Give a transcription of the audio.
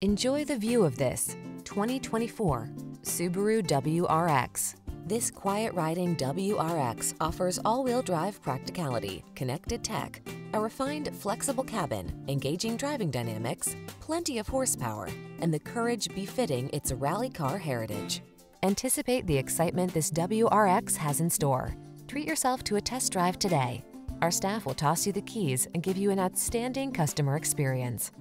Enjoy the view of this 2024 Subaru WRX. This quiet-riding WRX offers all-wheel drive practicality, connected tech, a refined, flexible cabin, engaging driving dynamics, plenty of horsepower, and the courage befitting its rally car heritage. Anticipate the excitement this WRX has in store. Treat yourself to a test drive today. Our staff will toss you the keys and give you an outstanding customer experience.